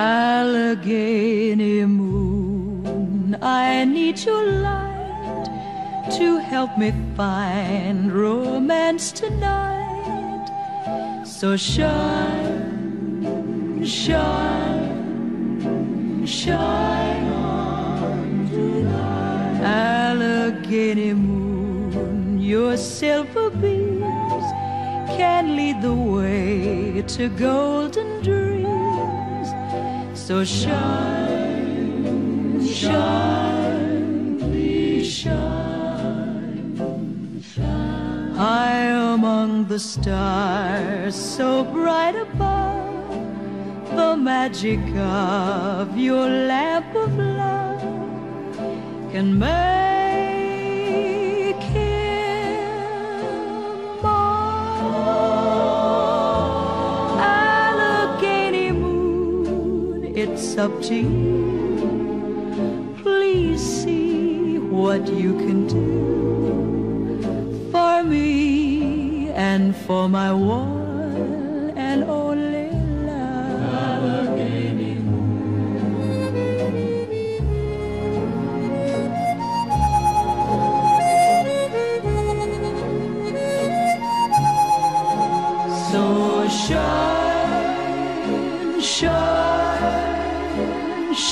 Allegheny moon, I need your light to help me find romance tonight. So shine, shine, shine on tonight. Allegheny moon, your silver beams can lead the way to golden dreams. So shine, shine, please shine, shine. High among the stars, so bright above, the magic of your lamp of love can make it's up to you. Please see what you can do for me and for my one and only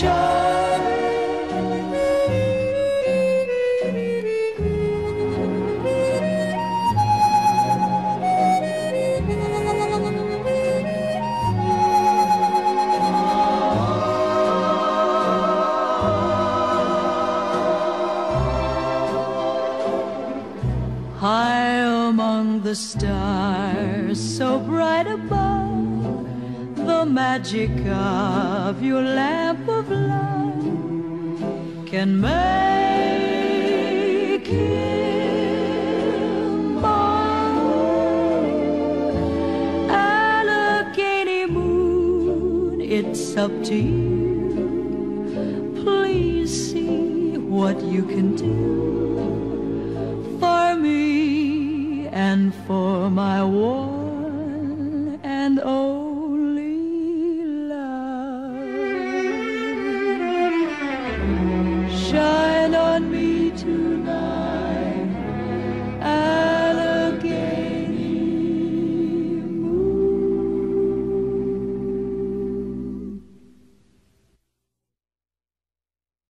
High among the stars, so bright above, magic of your lamp of love can make him mine. Allegheny moon, it's up to you. Please see what you can do for me and for my one Tonight.